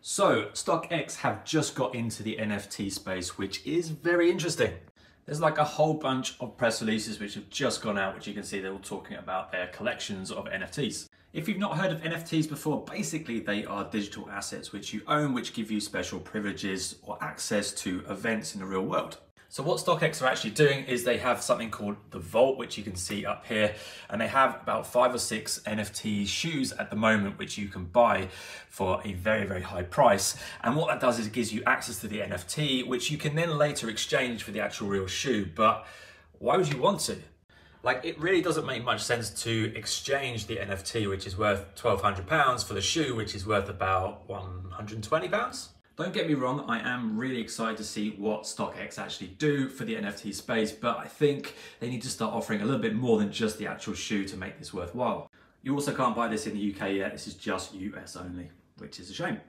So, StockX have just got into the NFT space, which is very interesting. There's like a whole bunch of press releases which have just gone out, which you can see they're all talking about their collections of NFTs. If you've not heard of NFTs before, basically they are digital assets which you own, which give you special privileges or access to events in the real world. So what StockX are actually doing is they have something called the Vault, which you can see up here, and they have about five or six NFT shoes at the moment, which you can buy for a very, very high price. And what that does is it gives you access to the NFT, which you can then later exchange for the actual real shoe. But why would you want to? Like, it really doesn't make much sense to exchange the NFT, which is worth £1,200, for the shoe, which is worth about £120. Don't get me wrong, I am really excited to see what StockX actually do for the NFT space, but I think they need to start offering a little bit more than just the actual shoe to make this worthwhile. You also can't buy this in the UK yet, this is just US only, which is a shame.